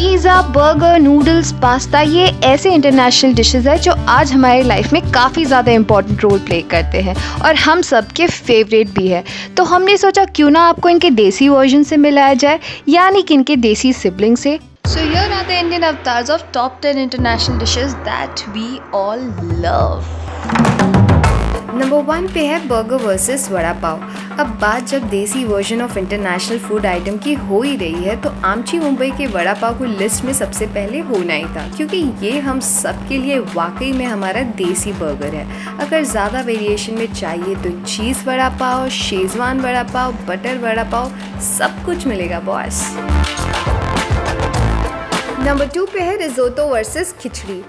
Pizza, burger, noodles, pasta, ये ऐसे international dishes है जो आज हमारी लाइफ में काफ़ी ज़्यादा इंपॉर्टेंट रोल प्ले करते हैं और हम सबके फेवरेट भी है तो हमने सोचा क्यों ना आपको इनके देसी वर्जन से मिलाया जाए, यानी कि इनके देसी सिबलिंग से So here are the Indian avatars of top 10 international dishes that we all love. Number one पे है बर्गर वर्सेस वड़ा पाव। अब बात जब desi version of international food item की हो ही रही है तो आमची मुंबई के वड़ा पाव को लिस्ट में सबसे पहले होना ही था, क्योंकि ये हम सबके लिए वाकई में हमारा देसी बर्गर है। अगर ज़्यादा वेरिएशन में चाहिए तो cheese vada pav, Schezwan vada pav butter vada pav, सब कुछ मिलेगा बॉस नंबर टू पे है रिजोटो वर्सेस खिचड़ी।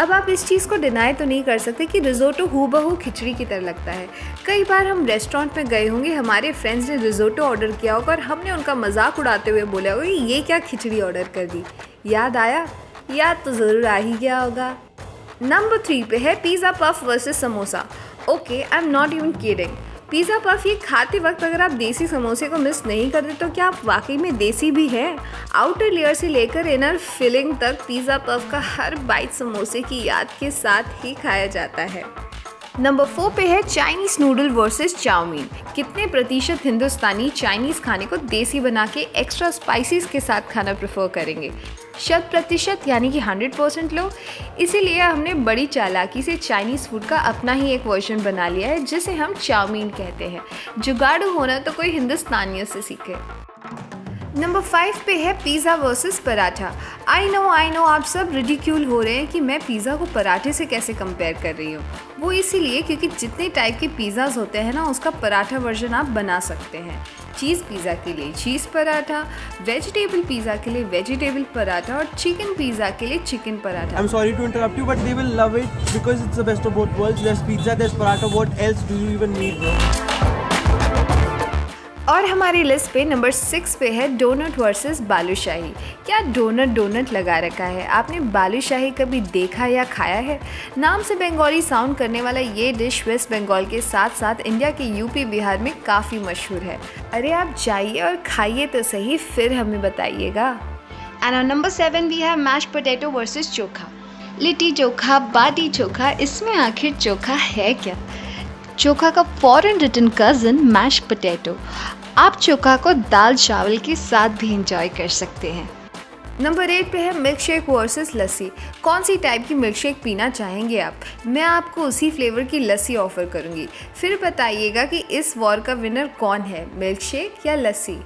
अब आप इस चीज़ को डिनाई तो नहीं कर सकते कि रिजोटो हूबहू खिचड़ी की तरह लगता है। कई बार हम रेस्टोरेंट में गए होंगे, हमारे फ्रेंड्स ने रिजोटो ऑर्डर किया होगा और हमने उनका मज़ाक उड़ाते हुए बोला होगा, ये क्या खिचड़ी ऑर्डर कर दी? याद आया? याद तो ज़रूर आ ही गया होगा। नंबर थ्री पे है pizza puff versus samosa okay I am not even kidding pizza puff ये खाते वक्त अगर आप देसी समोसे को मिस नहीं करते तो क्या आप वाकई में देसी भी हैं? आउटर लेयर से लेकर इनर फिलिंग तक पिज़्ज़ा पफ का हर बाइट समोसे की याद के साथ ही खाया जाता है। नंबर फोर पे है चाइनीज़ नूडल वर्सेस चाउमीन। कितने प्रतिशत हिंदुस्तानी चाइनीज़ खाने को देसी बना के एक्स्ट्रा स्पाइसेस के साथ खाना प्रेफर करेंगे? शत प्रतिशत, यानी कि हंड्रेड परसेंट लोग इसीलिए हमने बड़ी चालाकी से चाइनीज़ फ़ूड का अपना ही एक वर्जन बना लिया है, जिसे हम चाउमीन कहते हैं। जुगाड़ू होना तो कोई हिंदुस्तानियों से सीखे। नंबर फाइव पे है pizza versus paratha. I know I know, आप सब रिडिक्यूल हो रहे हैं कि मैं पिज़्ज़ा को पराठे से कैसे कंपेयर कर रही हूँ। वो इसीलिए क्योंकि जितने टाइप के पिज़्ज़ाज होते हैं ना, उसका पराठा वर्जन आप बना सकते हैं। चीज़ पिज़्ज़ा के लिए चीज़ पराठा वेजिटेबल पिज़्ज़ा के लिए वेजिटेबल पराठा और चिकन पिज़्ज़ा के लिए chicken paratha. I am sorry to interrupt you but they will love it because it's the best of both worlds that's pizza that's paratha what else do you even need और हमारी list पे number six पे है donut versus balushahi. क्या donut donut लगा रखा है? आपने बालूशाही कभी देखा या खाया है? नाम से बंगाली साउंड करने वाला ये डिश वेस्ट बंगाल के साथ साथ इंडिया के यूपी बिहार में काफ़ी मशहूर है। अरे आप जाइए और खाइए तो सही, फिर हमें बताइएगा। And on number seven we have mash potato versus chokha. Litti chokha, bati chokha, इसमें आखिर चोखा है क्या? चोखा का foreign return cousin mash potato आप चोखा को दाल चावल के साथ भी इंजॉय कर सकते हैं। नंबर एट पे है मिल्क शेक वर्सेस लस्सी कौन सी टाइप की मिल्क शेक पीना चाहेंगे आप? मैं आपको उसी फ्लेवर की लस्सी ऑफ़र करूँगी। फिर बताइएगा कि इस वॉर का विनर कौन है मिल्क शेक या लस्सी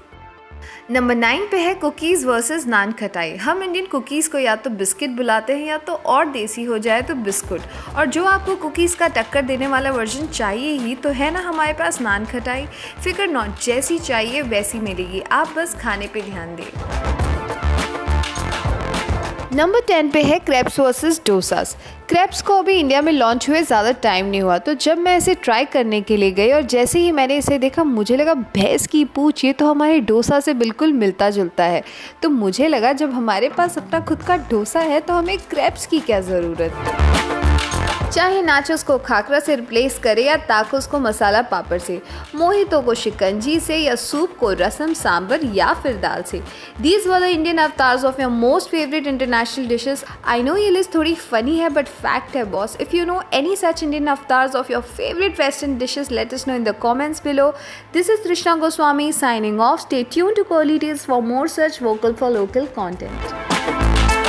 नंबर नाइन पे है कुकीज़ वर्सेस नान खटाई हम इंडियन कुकीज़ को या तो बिस्किट बुलाते हैं या तो और देसी हो जाए तो बिस्कुट और जो आपको कुकीज़ का टक्कर देने वाला वर्जन चाहिए ही तो है ना हमारे पास नान खटाई फिकर नॉट जैसी चाहिए वैसी मिलेगी. आप बस खाने पर ध्यान दें। नंबर टेन पे है क्रेप्स वर्सेस डोसास क्रेप्स को अभी इंडिया में लॉन्च हुए ज़्यादा टाइम नहीं हुआ तो जब मैं इसे ट्राई करने के लिए गई और जैसे ही मैंने इसे देखा, मुझे लगा भैंस की पूछ, ये तो हमारे डोसा से बिल्कुल मिलता जुलता है। तो मुझे लगा जब हमारे पास अपना खुद का डोसा है तो हमें क्रेप्स की क्या ज़रूरत? चाहे नाचोस को खाकरा से रिप्लेस करे या ताकोस को मसाला पापड़ से, मोहितो को शिकंजी से या सूप को रसम सांबर या फिर दाल से। These were the Indian avatars of your most favourite international dishes I know ये लिस्ट थोड़ी फनी है बट फैक्ट है boss if you know any such Indian avatars of your favourite western dishes let know in the comments below. This is Trishna Goswami signing off. Stay tuned to Qualities for more such vocal for local content.